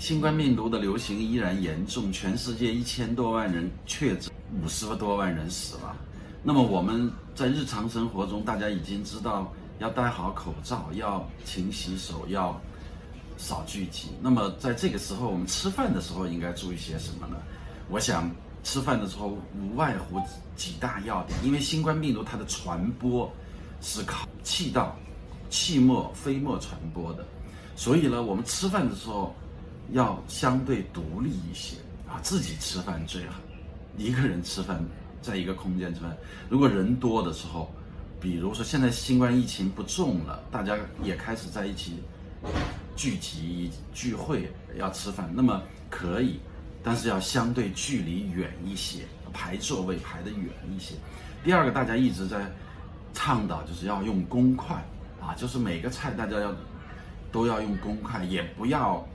新冠病毒的流行依然严重，全世界一千多万人确诊，五十多万人死了。那么我们在日常生活中，大家已经知道要戴好口罩，要勤洗手，要少聚集。那么在这个时候，我们吃饭的时候应该注意些什么呢？我想吃饭的时候无外乎几大要点，因为新冠病毒它的传播是靠气道。气沫、飞沫传播的，所以呢，我们吃饭的时候要相对独立一些啊，自己吃饭最好。一个人吃饭，在一个空间吃饭。如果人多的时候，比如说现在新冠疫情不重了，大家也开始在一起聚集聚会要吃饭，那么可以，但是要相对距离远一些，排座位排得远一些。第二个，大家一直在倡导就是要用公筷。啊，就是每个菜大家要都要用公筷，也不要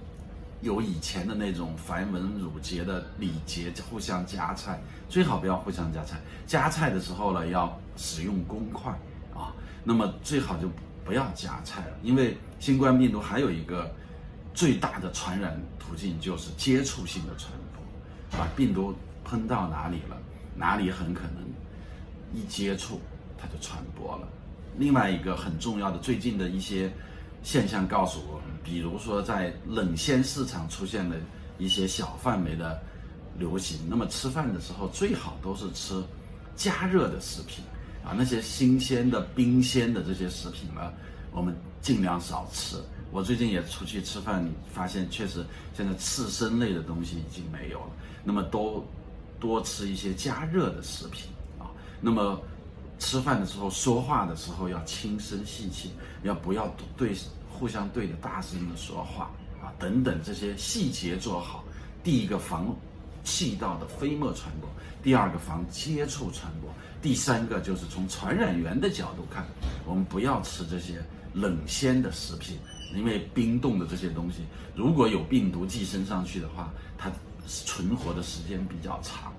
有以前的那种繁文缛节的礼节，互相夹菜，最好不要互相夹菜。夹菜的时候呢，要使用公筷啊。那么最好就不要夹菜了，因为新冠病毒还有一个最大的传染途径就是接触性的传播，把病毒喷到哪里了，哪里很可能一接触它就传播了。另外一个很重要的，最近的一些现象告诉我们，比如说在冷鲜市场出现的一些小范围的流行。那么吃饭的时候最好都是吃加热的食品啊，那些新鲜的、冰鲜的这些食品呢，我们尽量少吃。我最近也出去吃饭，发现确实现在刺身类的东西已经没有了。那么多多吃一些加热的食品啊，那么。吃饭的时候，说话的时候要轻声细气，要不要对互相对着大声的说话啊？等等这些细节做好。第一个防气道的飞沫传播，第二个防接触传播，第三个就是从传染源的角度看，我们不要吃这些冷鲜的食品，因为冰冻的这些东西，如果有病毒寄生上去的话，它存活的时间比较长。